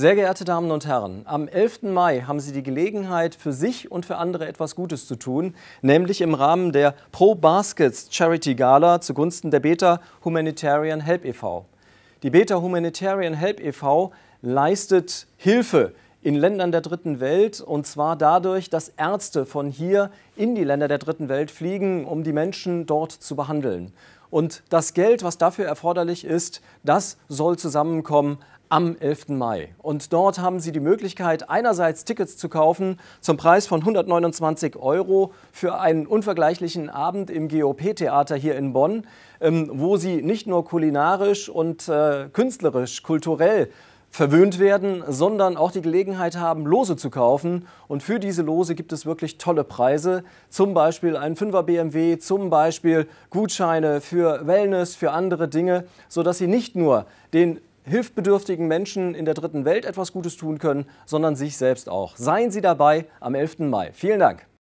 Sehr geehrte Damen und Herren, am 11. Mai haben Sie die Gelegenheit, für sich und für andere etwas Gutes zu tun, nämlich im Rahmen der Pro Baskets Charity Gala zugunsten der Beta Humanitarian Help e.V. Die Beta Humanitarian Help e.V. leistet Hilfe in Ländern der dritten Welt und zwar dadurch, dass Ärzte von hier in die Länder der dritten Welt fliegen, um die Menschen dort zu behandeln. Und das Geld, was dafür erforderlich ist, das soll zusammenkommen am 11. Mai. Und dort haben Sie die Möglichkeit, einerseits Tickets zu kaufen zum Preis von 129 Euro für einen unvergleichlichen Abend im GOP-Theater hier in Bonn, ähm, wo Sie nicht nur kulinarisch und äh, künstlerisch, kulturell verwöhnt werden, sondern auch die Gelegenheit haben, Lose zu kaufen. Und für diese Lose gibt es wirklich tolle Preise, zum Beispiel ein 5er BMW, zum Beispiel Gutscheine für Wellness, für andere Dinge, sodass Sie nicht nur den hilfbedürftigen Menschen in der dritten Welt etwas Gutes tun können, sondern sich selbst auch. Seien Sie dabei am 11. Mai. Vielen Dank.